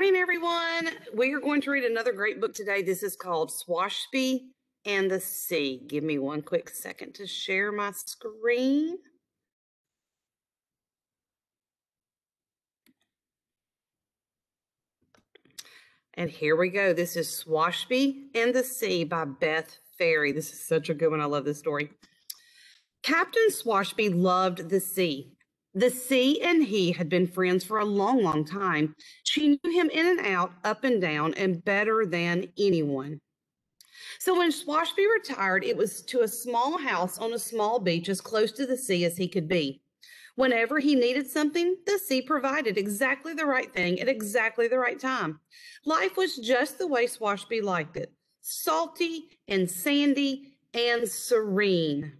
morning, everyone. We are going to read another great book today. This is called Swashby and the Sea. Give me one quick second to share my screen. And here we go. This is Swashby and the Sea by Beth Ferry. This is such a good one. I love this story. Captain Swashby loved the sea. The sea and he had been friends for a long, long time. She knew him in and out, up and down, and better than anyone. So when Swashby retired, it was to a small house on a small beach as close to the sea as he could be. Whenever he needed something, the sea provided exactly the right thing at exactly the right time. Life was just the way Swashby liked it salty and sandy and serene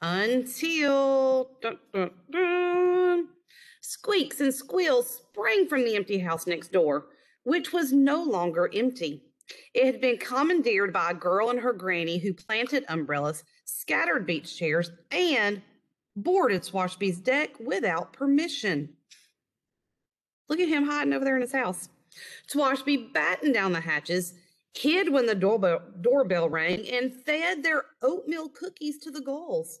until dun, dun, dun, squeaks and squeals sprang from the empty house next door, which was no longer empty. It had been commandeered by a girl and her granny who planted umbrellas, scattered beach chairs, and boarded Swashby's deck without permission. Look at him hiding over there in his house. Swashby battened down the hatches, hid when the doorbell, doorbell rang, and fed their oatmeal cookies to the gulls.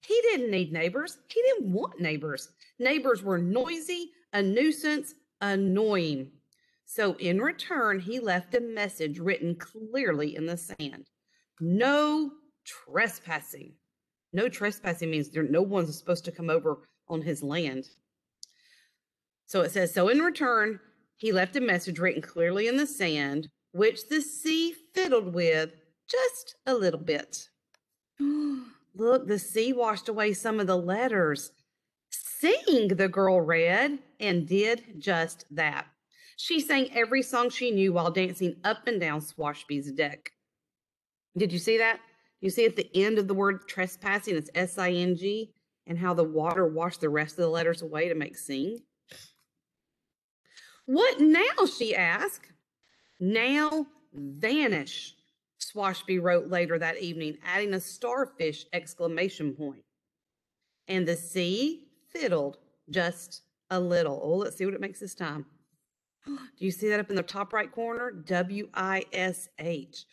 He didn't need neighbors. He didn't want neighbors. Neighbors were noisy, a nuisance, annoying. So in return, he left a message written clearly in the sand no trespassing. No trespassing means there no one's supposed to come over on his land. So it says, so in return, he left a message written clearly in the sand, which the sea fiddled with just a little bit. Look, the sea washed away some of the letters. Sing, the girl read, and did just that. She sang every song she knew while dancing up and down Swashby's deck. Did you see that? You see at the end of the word trespassing, it's S I N G, and how the water washed the rest of the letters away to make sing? What now? she asked. Now vanish. Swashby wrote later that evening, adding a starfish exclamation point. And the sea fiddled just a little. Oh, let's see what it makes this time. Do you see that up in the top right corner? W I S H.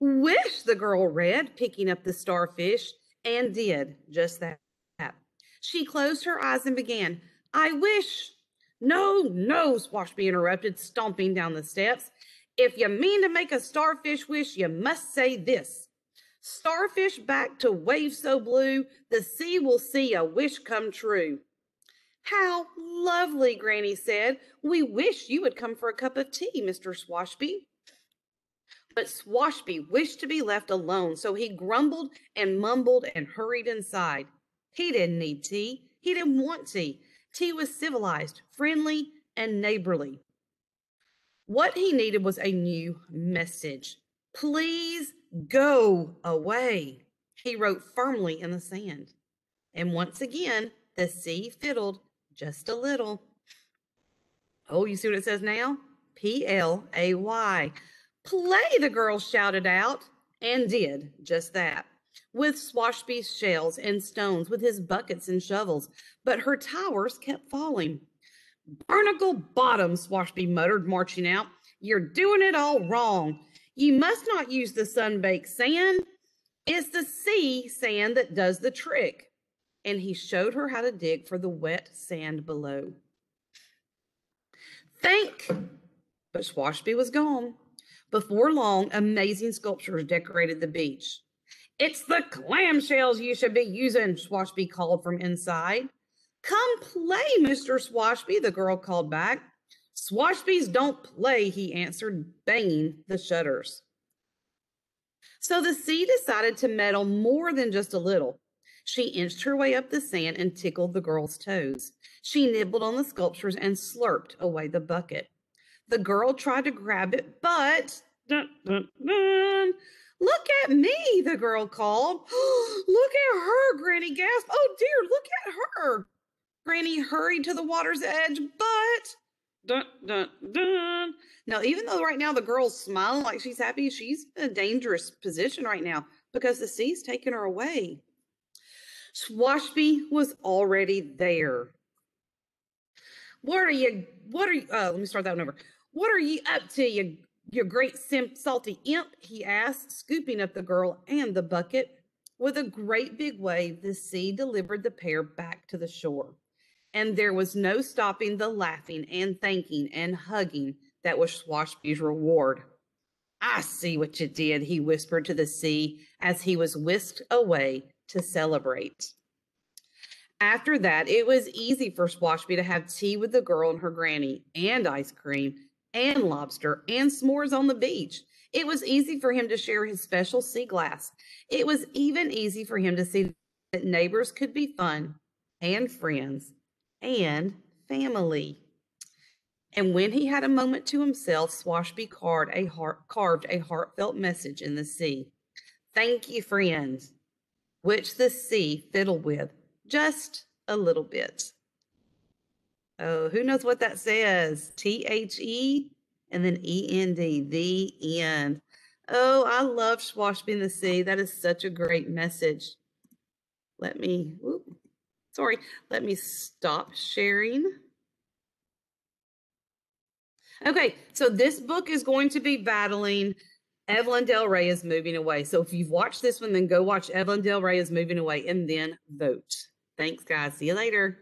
Wish the girl read, picking up the starfish, and did just that. She closed her eyes and began, I wish. No, no, Swashby interrupted, stomping down the steps. If you mean to make a starfish wish, you must say this. Starfish back to wave so blue, the sea will see a wish come true. How lovely, Granny said. We wish you would come for a cup of tea, Mr. Swashby. But Swashby wished to be left alone, so he grumbled and mumbled and hurried inside. He didn't need tea. He didn't want tea. Tea was civilized, friendly, and neighborly. What he needed was a new message. Please go away, he wrote firmly in the sand. And once again, the sea fiddled just a little. Oh, you see what it says now? P L A Y. Play, the girl shouted out, and did just that. With Swashby's shells and stones, with his buckets and shovels, but her towers kept falling. Barnacle bottom, Swashby muttered, marching out. You're doing it all wrong. You must not use the sun-baked sand. It's the sea sand that does the trick. And he showed her how to dig for the wet sand below. Think, but Swashby was gone. Before long, amazing sculptures decorated the beach. It's the clamshells you should be using, Swashby called from inside. Come play, Mr. Swashby, the girl called back. Swashbys don't play, he answered, banging the shutters. So the sea decided to meddle more than just a little. She inched her way up the sand and tickled the girl's toes. She nibbled on the sculptures and slurped away the bucket. The girl tried to grab it, but dun, dun, dun, look at me, the girl called. look at her, Granny gasped. Oh dear, look at her. Granny hurried to the water's edge, but dun dun dun. Now, even though right now the girl's smiling like she's happy, she's in a dangerous position right now because the sea's taking her away. Swashby was already there. What are you? What are you? Uh, let me start that one over. What are you up to, you, you great simp, salty imp? He asked, scooping up the girl and the bucket. With a great big wave, the sea delivered the pair back to the shore. And there was no stopping the laughing and thanking and hugging that was Swashby's reward. I see what you did, he whispered to the sea as he was whisked away to celebrate. After that, it was easy for Swashby to have tea with the girl and her granny, and ice cream, and lobster, and s'mores on the beach. It was easy for him to share his special sea glass. It was even easy for him to see that neighbors could be fun, and friends, and family. And when he had a moment to himself, Swashby carved a, heart, carved a heartfelt message in the sea. Thank you, friends, which the sea fiddled with just a little bit. Oh, who knows what that says? T H E and then E N D, the end. Oh, I love Swashby in the Sea. That is such a great message. Let me, whoop, sorry, let me stop sharing. Okay, so this book is going to be battling Evelyn Del Rey is moving away. So if you've watched this one, then go watch Evelyn Del Rey is moving away and then vote. Thanks, guys. See you later.